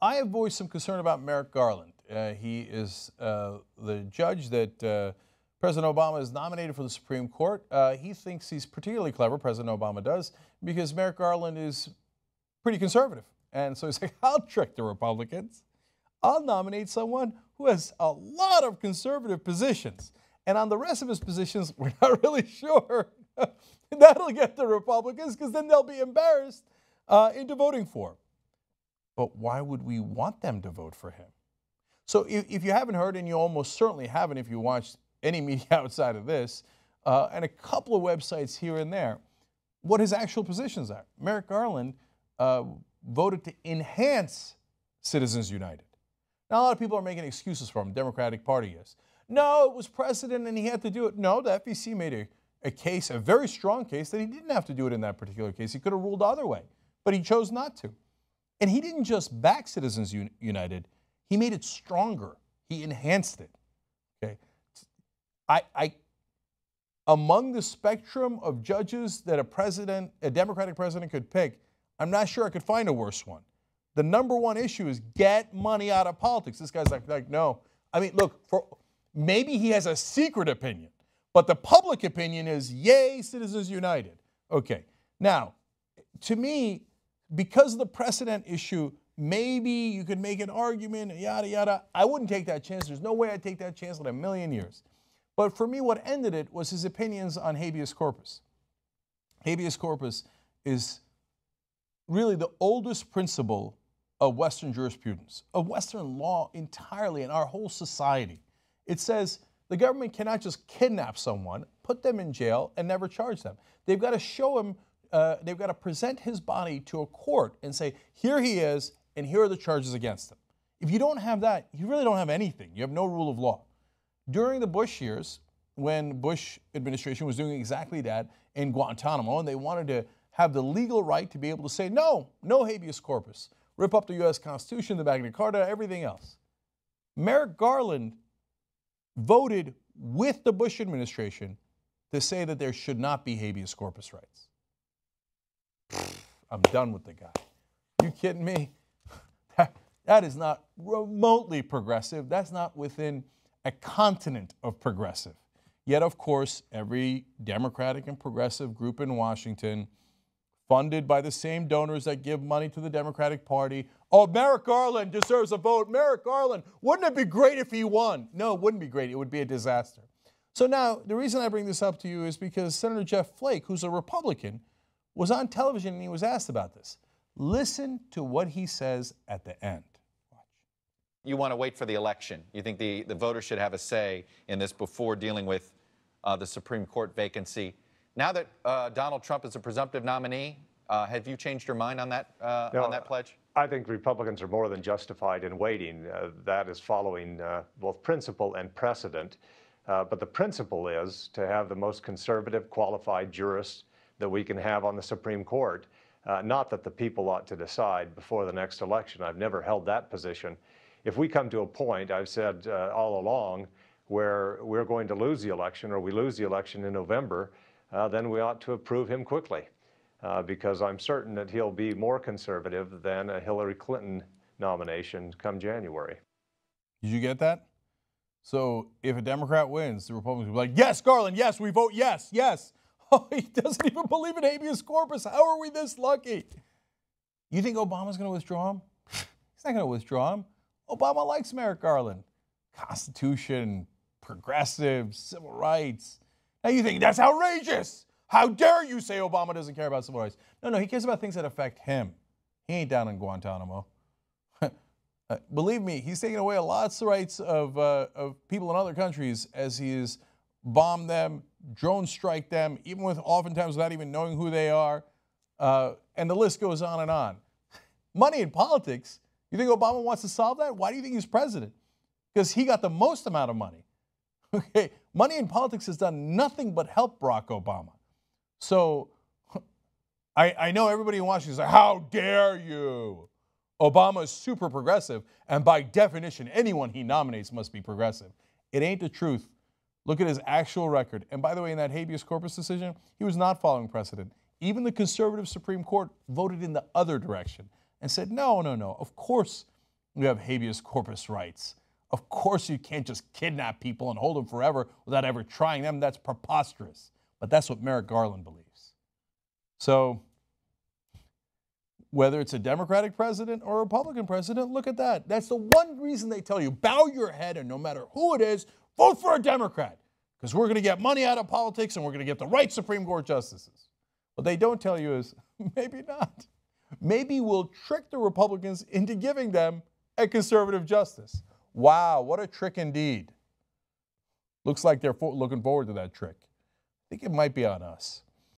I have voiced some concern about Merrick Garland. Uh, he is uh, the judge that uh, President Obama has nominated for the Supreme Court. Uh, he thinks he's particularly clever, President Obama does, because Merrick Garland is pretty conservative. And so he's like, I'll trick the Republicans. I'll nominate someone who has a lot of conservative positions. And on the rest of his positions, we're not really sure that'll get the Republicans because then they'll be embarrassed uh, into voting for him. But why would we want them to vote for him? So if, if you haven't heard, and you almost certainly haven't if you watched any media outside of this, uh, and a couple of websites here and there, what his actual positions are. Merrick Garland uh, voted to enhance Citizens United. Now, a lot of people are making excuses for him. Democratic Party is. No, it was precedent and he had to do it. No, the FEC made a, a case, a very strong case, that he didn't have to do it in that particular case. He could have ruled the other way, but he chose not to. And he didn't just back Citizens United, he made it stronger. He enhanced it. Okay. I, I among the spectrum of judges that a president, a Democratic president could pick, I'm not sure I could find a worse one. The number one issue is get money out of politics. This guy's like, like no. I mean, look, for maybe he has a secret opinion, but the public opinion is yay, Citizens United. Okay. Now, to me, because of the precedent issue, maybe you could make an argument, yada, yada. I wouldn't take that chance. There's no way I'd take that chance in a million years. But for me, what ended it was his opinions on habeas corpus. Habeas corpus is really the oldest principle of Western jurisprudence, of Western law entirely in our whole society. It says the government cannot just kidnap someone, put them in jail, and never charge them. They've got to show him uh, they've got to present his body to a court and say, here he is, and here are the charges against him. If you don't have that, you really don't have anything. You have no rule of law. During the Bush years, when Bush administration was doing exactly that in Guantanamo, and they wanted to have the legal right to be able to say, no, no habeas corpus, rip up the U.S. Constitution, the Magna Carta, everything else. Merrick Garland voted with the Bush administration to say that there should not be habeas corpus rights. I'm done with the guy. You kidding me? That, that is not remotely progressive. That's not within a continent of progressive. Yet, of course, every Democratic and progressive group in Washington, funded by the same donors that give money to the Democratic Party, oh, Merrick Garland deserves a vote. Merrick Garland, wouldn't it be great if he won? No, it wouldn't be great. It would be a disaster. So now, the reason I bring this up to you is because Senator Jeff Flake, who's a Republican, was on television and he was asked about this. Listen to what he says at the end. Watch. You want to wait for the election. You think the, the voters should have a say in this before dealing with uh, the Supreme Court vacancy. Now that uh, Donald Trump is a presumptive nominee, uh, have you changed your mind on that, uh, no, on that pledge? I think Republicans are more than justified in waiting. Uh, that is following uh, both principle and precedent. but the principle is to have the most conservative, qualified jurists that we can have on the Supreme Court. Uh, not that the people ought to decide before the next election. I've never held that position. If we come to a point, I've said uh, all along, where we're going to lose the election or we lose the election in November, uh, then we ought to approve him quickly. Uh, because I'm certain that he'll be more conservative than a Hillary Clinton nomination come January. Did you get that? So if a Democrat wins, the Republicans will be like, yes, Garland, yes, we vote yes, yes. Oh, he doesn't even believe in habeas corpus. How are we this lucky? You think Obama's going to withdraw him? He's not going to withdraw him. Obama likes Merrick Garland. Constitution, progressive, civil rights. Now you think that's outrageous. How dare you say Obama doesn't care about civil rights? No, no, he cares about things that affect him. He ain't down in Guantanamo. Uh, believe me, he's taking away lots of rights of, uh, of people in other countries as he has bombed them, drone strike them, even with oftentimes without even knowing who they are. Uh, and the list goes on and on. Money in politics, you think Obama wants to solve that? Why do you think he's president? Because he got the most amount of money. Okay, money in politics has done nothing but help Barack Obama. So I, I know everybody in Washington is like, how dare you? Obama is super progressive, and by definition, anyone he nominates must be progressive. It ain't the truth. Look at his actual record. And by the way, in that habeas corpus decision, he was not following precedent. Even the conservative Supreme Court voted in the other direction and said, no, no, no. Of course, we have habeas corpus rights. Of course, you can't just kidnap people and hold them forever without ever trying them. That's preposterous. But that's what Merrick Garland believes. So, whether it's a Democratic president or a Republican president, look at that. That's the one reason they tell you bow your head and no matter who it is, vote for a Democrat because we're going to get money out of politics and we're going to get the right Supreme Court justices. What they don't tell you is maybe not. Maybe we'll trick the Republicans into giving them a conservative justice. Wow, what a trick indeed. Looks like they're looking forward to that trick. I think it might be on us.